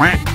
quack.